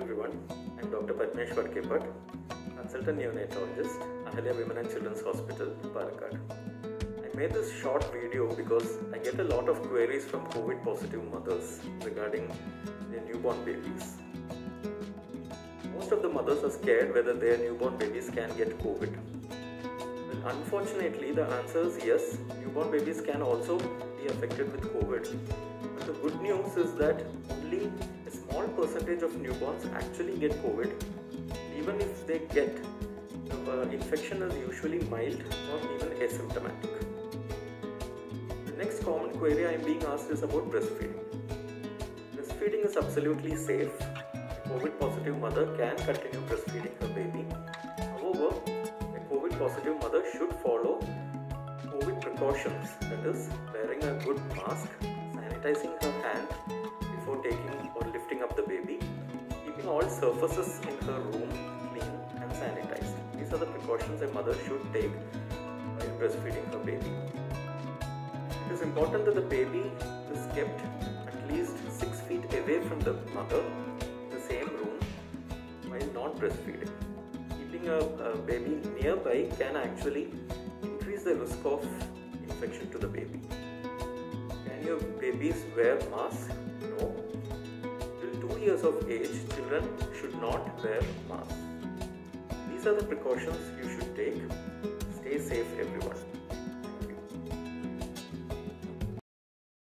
everyone. I'm Dr. Padmesh Vadakepat, consultant neonatologist, Ahalia Women and Children's Hospital, Palakkad. I made this short video because I get a lot of queries from COVID positive mothers regarding their newborn babies. Most of the mothers are scared whether their newborn babies can get COVID. Well, unfortunately, the answer is yes, newborn babies can also be affected with COVID. But the good news is that only percentage of newborns actually get COVID. Even if they get, the uh, infection is usually mild or even asymptomatic. The next common query I am being asked is about breastfeeding. Breastfeeding is absolutely safe. A COVID positive mother can continue breastfeeding her baby. However, a COVID positive mother should follow COVID precautions that is, wearing a good mask, sanitizing her hand before taking up the baby, keeping all surfaces in her room clean and sanitized. These are the precautions a mother should take while breastfeeding her baby. It is important that the baby is kept at least 6 feet away from the mother in the same room while not breastfeeding. Keeping a, a baby nearby can actually increase the risk of infection to the baby. Can your babies wear masks? No. Till 2 years of age, children should not wear masks. These are the precautions you should take. Stay safe, everyone.